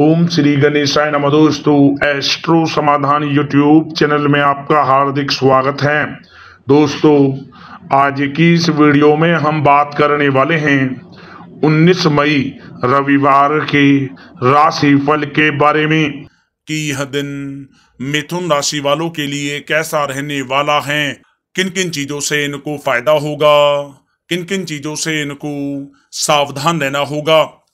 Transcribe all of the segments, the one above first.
ओम श्री गणेशाय नमः। दोस्तों एस्ट्रो समाधान यूट्यूब चैनल में आपका हार्दिक स्वागत है। दोस्तों, आज की इस वीडियो में हम बात करने वाले हैं 19 मई, रविवार के राशि फल के बारे में कि यह दिन मिथुन राशि वालों के लिए कैसा रहने वाला है। किन किन चीज़ों से इनको फ़ायदा होगा? किन किन चीज़ों से इनको सावधान रहना होगा?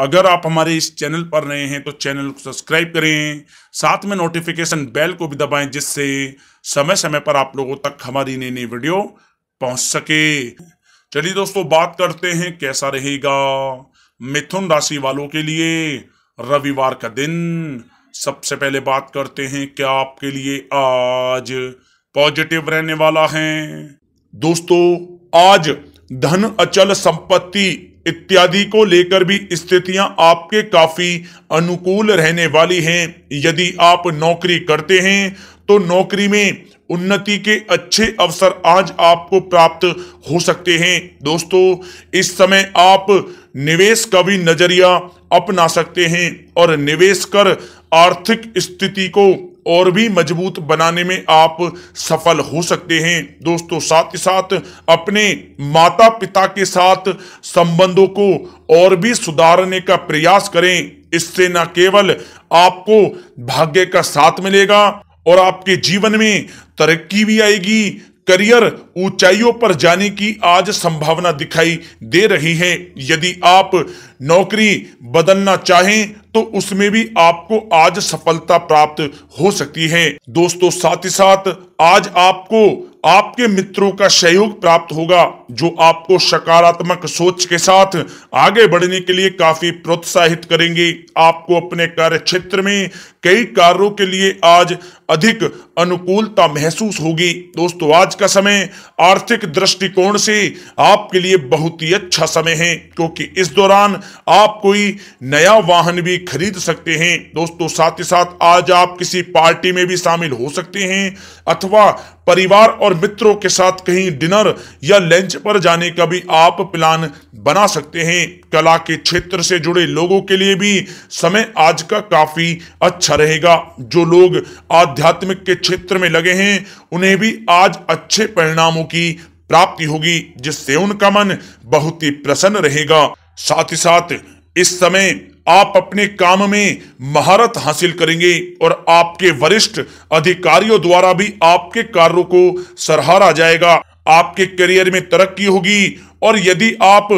अगर आप हमारे इस चैनल पर नए हैं तो चैनल को सब्सक्राइब करें, साथ में नोटिफिकेशन बेल को भी दबाएँ, जिससे समय समय पर आप लोगों तक हमारी नई नई वीडियो पहुँच सके। चलिए दोस्तों, बात करते हैं, कैसा रहेगा मिथुन राशि वालों के लिए रविवार का दिन। सबसे पहले बात करते हैं, क्या आपके लिए आज पॉजिटिव रहने वाला है? दोस्तों, आज धन अचल संपत्ति इत्यादि को लेकर भी स्थितियाँ आपके काफ़ी अनुकूल रहने वाली हैं। यदि आप नौकरी करते हैं तो नौकरी में उन्नति के अच्छे अवसर आज आपको प्राप्त हो सकते हैं। दोस्तों, इस समय आप निवेश का भी नज़रिया अपना सकते हैं और निवेश कर आर्थिक स्थिति को और भी मज़बूत बनाने में आप सफल हो सकते हैं। दोस्तों, साथ ही साथ अपने माता पिता के साथ संबंधों को और भी सुधारने का प्रयास करें। इससे न केवल आपको भाग्य का साथ मिलेगा और आपके जीवन में तरक्की भी आएगी। करियर ऊंचाइयों पर जाने की आज संभावना दिखाई दे रही है। यदि आप नौकरी बदलना चाहें तो उसमें भी आपको आज सफलता प्राप्त हो सकती है। दोस्तों, साथ ही साथ आज आपको आपके मित्रों का सहयोग प्राप्त होगा, जो आपको सकारात्मक सोच के साथ आगे बढ़ने के लिए काफ़ी प्रोत्साहित करेंगे। आपको अपने कार्य क्षेत्र में कई कार्यों के लिए आज अधिक अनुकूलता महसूस होगी। दोस्तों, आज का समय आर्थिक दृष्टिकोण से आपके लिए बहुत ही अच्छा समय है, क्योंकि इस दौरान आप कोई नया वाहन भी खरीद सकते हैं। दोस्तों, साथ ही साथ आज आप किसी पार्टी में भी शामिल हो सकते हैं, अथवा परिवार और मित्रों के साथ कहीं डिनर या लंच पर जाने का भी आप प्लान बना सकते हैं। कला के क्षेत्र से जुड़े लोगों के लिए भी समय आज का काफ़ी अच्छा रहेगा। जो लोग आध्यात्मिक के क्षेत्र में लगे हैं, उन्हें भी आज अच्छे परिणामों की प्राप्ति होगी, जिससे उनका मन बहुत ही प्रसन्न रहेगा। साथ ही साथ इस समय आप अपने काम में महारत हासिल करेंगे और आपके वरिष्ठ अधिकारियों द्वारा भी आपके कार्यों को सराहा जाएगा। आपके करियर में तरक्की होगी और यदि आप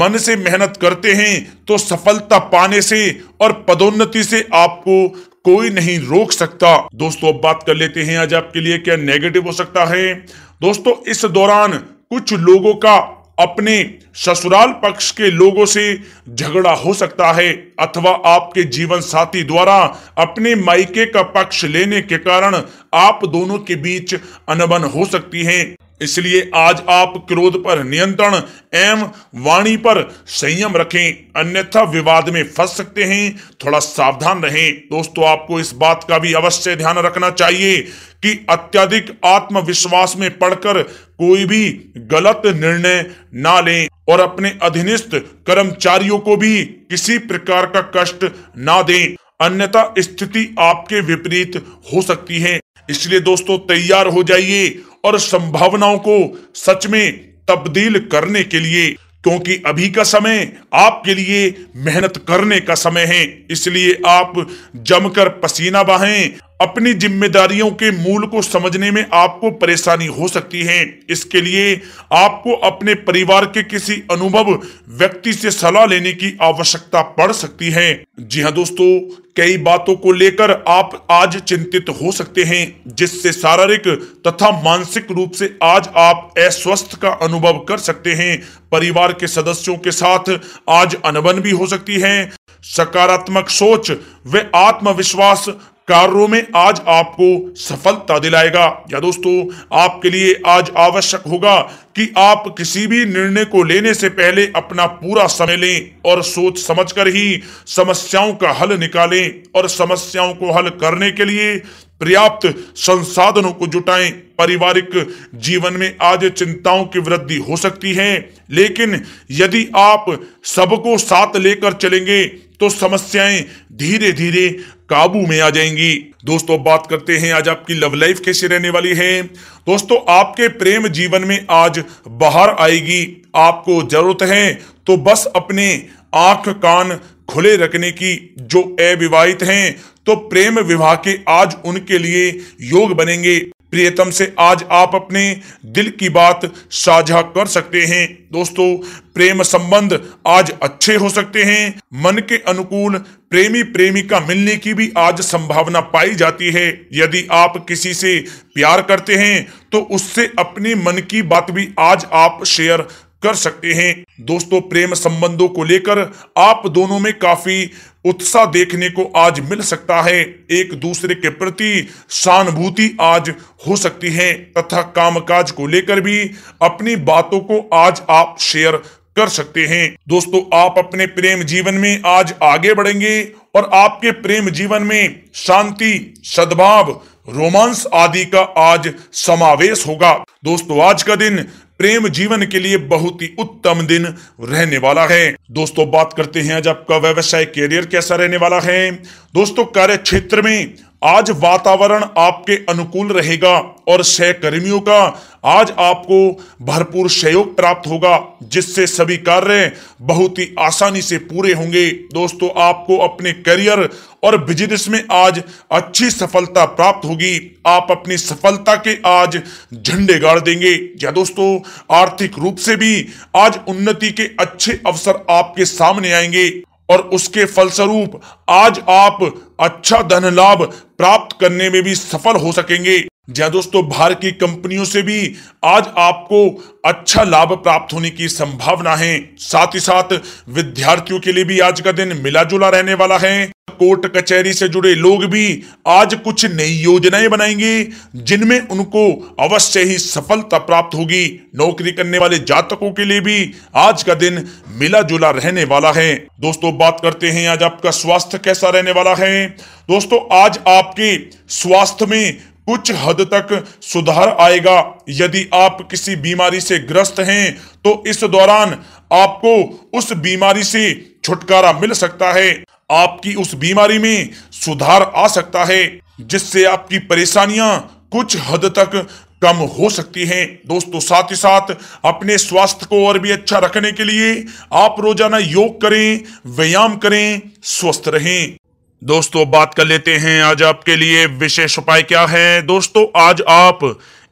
मन से मेहनत करते हैं तो सफलता पाने से और पदोन्नति से आपको कोई नहीं रोक सकता। दोस्तों, अब बात कर लेते हैं आज आपके लिए क्या नेगेटिव हो सकता है। दोस्तों, इस दौरान कुछ लोगों का अपने ससुराल पक्ष के लोगों से झगड़ा हो सकता है, अथवा आपके जीवन साथी द्वारा अपने मायके का पक्ष लेने के कारण आप दोनों के बीच अनबन हो सकती है। इसलिए आज आप क्रोध पर नियंत्रण एवं वाणी पर संयम रखें, अन्यथा विवाद में फंस सकते हैं, थोड़ा सावधान रहें। दोस्तों, आपको इस बात का भी अवश्य ध्यान रखना चाहिए कि अत्यधिक आत्मविश्वास में पढ़कर कोई भी गलत निर्णय ना लें और अपने अधीनस्थ कर्मचारियों को भी किसी प्रकार का कष्ट ना दें। अन्यथा स्थिति आपके विपरीत हो सकती है। इसलिए दोस्तों, तैयार हो जाइए और संभावनाओं को सच में तब्दील करने के लिए, क्योंकि अभी का समय आपके लिए मेहनत करने का समय है। इसलिए आप जमकर पसीना बहाएँ अपनी जिम्मेदारियों के मूल को समझने में आपको परेशानी हो सकती है। इसके लिए आपको अपने परिवार के किसी अनुभव व्यक्ति से सलाह लेने की आवश्यकता पड़ सकती है। जी हाँ दोस्तों, कई बातों को लेकर आप आज चिंतित हो सकते हैं, जिससे शारीरिक तथा मानसिक रूप से आज आप अस्वस्थ का अनुभव कर सकते हैं। परिवार के सदस्यों के साथ आज अनबन भी हो सकती है। सकारात्मक सोच व आत्मविश्वास कार्यों में आज आपको सफलता दिलाएगा। या दोस्तों, आपके लिए आज आवश्यक होगा कि आप किसी भी निर्णय को लेने से पहले अपना पूरा समय लें और सोच समझकर ही समस्याओं का हल निकालें। और समस्याओं को हल करने के लिए पर्याप्त संसाधनों को जुटाएँ। पारिवारिक जीवन में आज चिंताओं की वृद्धि हो सकती है। लेकिन यदि आप सबको साथ लेकर चलेंगे तो समस्याएँ धीरे धीरे काबू में आ जाएँगी। दोस्तों, बात करते हैं आज आपकी लव लाइफ कैसी रहने वाली है। दोस्तों, आपके प्रेम जीवन में आज बाहर आएगी। आपको ज़रूरत है तो बस अपने आँख कान खुले रखने की जो अविवाहित हैं तो प्रेम विवाह के आज उनके लिए योग बनेंगे। प्रियतम से आज आप अपने दिल की बात साझा कर सकते हैं। दोस्तों, प्रेम संबंध आज अच्छे हो सकते हैं। मन के अनुकूल प्रेमी प्रेमिका मिलने की भी आज संभावना पाई जाती है। यदि आप किसी से प्यार करते हैं तो उससे अपने मन की बात भी आज आप शेयर कर सकते हैं। दोस्तों, प्रेम संबंधों को लेकर आप दोनों में काफ़ी उत्साह देखने को आज मिल सकता है। एक दूसरे के प्रति सहानुभूति आज हो सकती है तथा कामकाज को लेकर भी अपनी बातों को आज आप शेयर कर सकते हैं। दोस्तों, आप अपने प्रेम जीवन में आज आगे बढ़ेंगे और आपके प्रेम जीवन में शांति, सद्भाव, रोमांस आदि का आज समावेश होगा। दोस्तों, आज का दिन प्रेम जीवन के लिए बहुत ही उत्तम दिन रहने वाला है। दोस्तों, बात करते हैं आज आपका व्यवसाय कैरियर कैसा रहने वाला है? दोस्तों कार्य क्षेत्र में आज वातावरण आपके अनुकूल रहेगा और सहकर्मियों का आज आपको भरपूर सहयोग प्राप्त होगा, जिससे सभी कार्य बहुत ही आसानी से पूरे होंगे। दोस्तों, आपको अपने करियर और बिज़नेस में आज अच्छी सफलता प्राप्त होगी। आप अपनी सफलता के आज झंडे गाड़ देंगे। या दोस्तों, आर्थिक रूप से भी आज उन्नति के अच्छे अवसर आपके सामने आएँगे। और उसके फलस्वरूप आज आप अच्छा धन लाभ प्राप्त करने में भी सफल हो सकेंगे। जहाँ दोस्तों बाहर की कंपनियों से भी आज आपको अच्छा लाभ प्राप्त होने की संभावना है। साथ ही साथ विद्यार्थियों के लिए भी आज का दिन मिला जुला रहने वाला है। कोर्ट कचहरी से जुड़े लोग भी आज कुछ नई योजनाएँ बनाएँगे, जिनमें उनको अवश्य ही सफलता प्राप्त होगी। नौकरी करने वाले जातकों के लिए भी आज का दिन मिला जुला रहने वाला है। दोस्तों, बात करते हैं, आज आपका स्वास्थ्य कैसा रहने वाला है? दोस्तों, आज आपके स्वास्थ्य में कुछ हद तक सुधार आएगा। यदि आप किसी बीमारी से ग्रस्त हैं तो इस दौरान आपको उस बीमारी से छुटकारा मिल सकता है। आपकी उस बीमारी में सुधार आ सकता है, जिससे आपकी परेशानियाँ कुछ हद तक कम हो सकती हैं। दोस्तों, साथ ही साथ अपने स्वास्थ्य को और भी अच्छा रखने के लिए आप रोज़ाना योग करें, व्यायाम करें, स्वस्थ रहें। दोस्तों, बात कर लेते हैं आज आपके लिए विशेष उपाय क्या है। दोस्तों, आज आप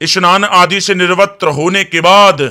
स्नान आदि से निर्वत्र होने के बाद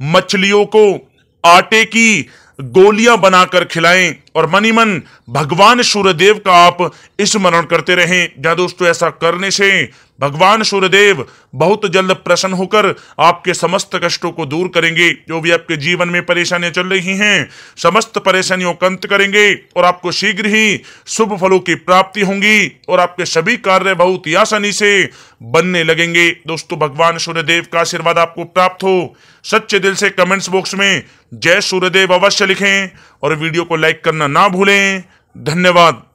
मछलियों को आटे की गोलियाँ बनाकर खिलाएँ और मनी मन भगवान सूर्यदेव का आप स्मरण करते रहें। जहाँ दोस्तों ऐसा करने से भगवान सूर्यदेव बहुत जल्द प्रसन्न होकर आपके समस्त कष्टों को दूर करेंगे, जो भी आपके जीवन में परेशानियाँ चल रही हैं, समस्त परेशानियों का अंत करेंगे और आपको शीघ्र ही शुभ फलों की प्राप्ति होंगी और आपके सभी कार्य बहुत ही आसानी से बनने लगेंगे। दोस्तों, भगवान सूर्यदेव का आशीर्वाद आपको प्राप्त हो। सच्चे दिल से कमेंट्स बॉक्स में जय सूर्यदेव अवश्य लिखें और वीडियो को लाइक करना ना भूलें। धन्यवाद।